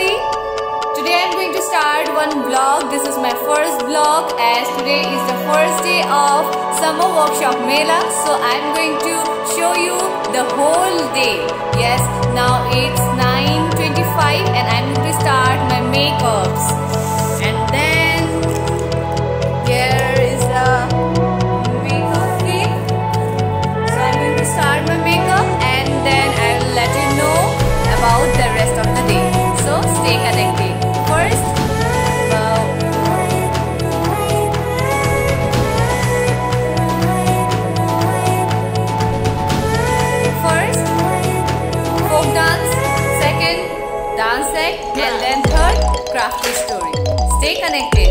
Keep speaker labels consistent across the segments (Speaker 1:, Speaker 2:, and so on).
Speaker 1: everybody. Today I'm going to start one vlog. This is my first vlog as today is the first day of summer workshop Mela. So I'm going to show you the whole day. Yes, now it's 9.25 and I'm going to start my makeups. And then here is the makeup kit. So I'm going to start my makeup and then I'll let you know about the rest of and then third crafty story. Stay connected.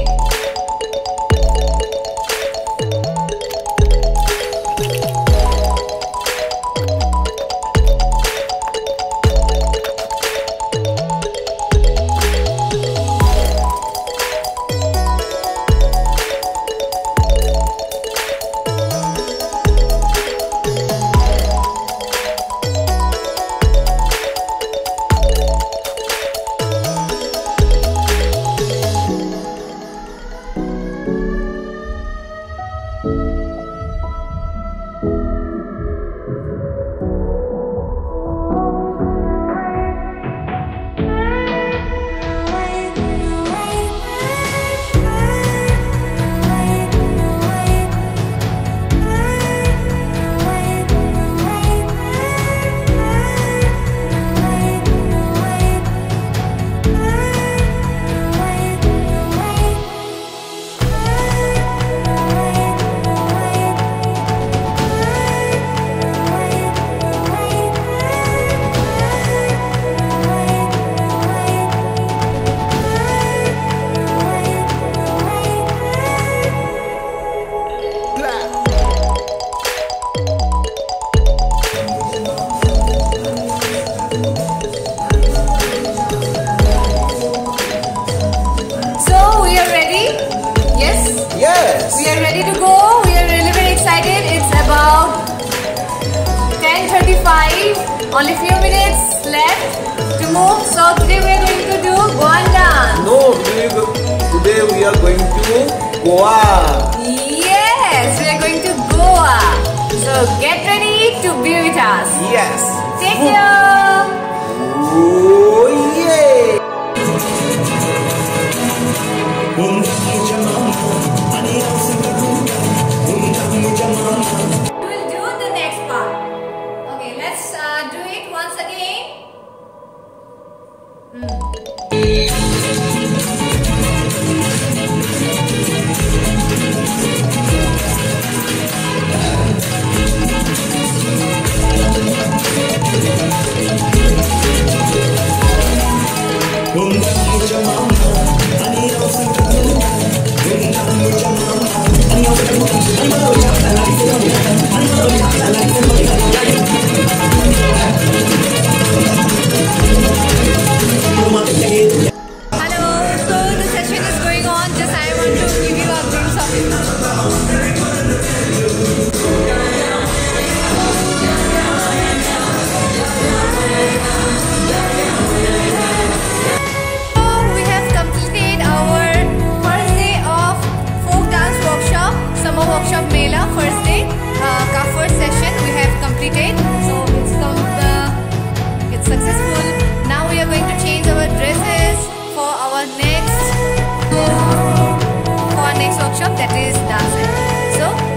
Speaker 1: Only few minutes left to move. So today we are going to do Goan dance.
Speaker 2: No, go- today we are going to Goa.
Speaker 1: Yes, we are going to Goa. So get ready to be with us.
Speaker 2: Yes.
Speaker 1: Take care.
Speaker 2: Mela first day uh, first session
Speaker 1: we have completed. So it's come the it's successful. Now we are going to change our
Speaker 3: dresses for our next for our next workshop that is dancing so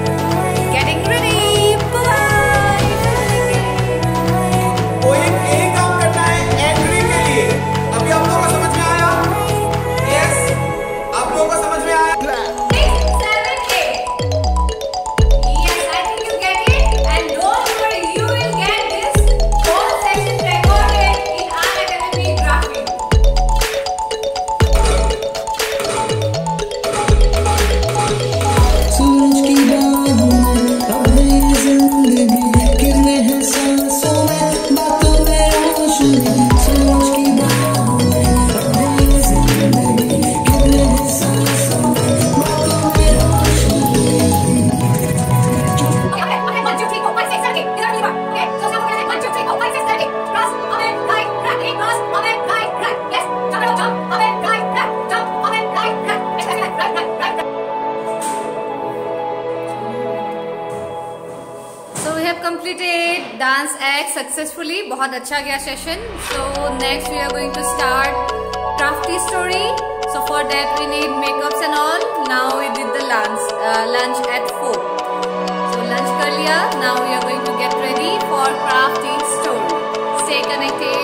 Speaker 1: completed dance act successfully बहुत अच्छा गया session so next we are going to start crafty story so for that we need makeups and all now we did the lunch uh, lunch at 4 so lunch कर लिया now we are going to get ready for crafty story stay connected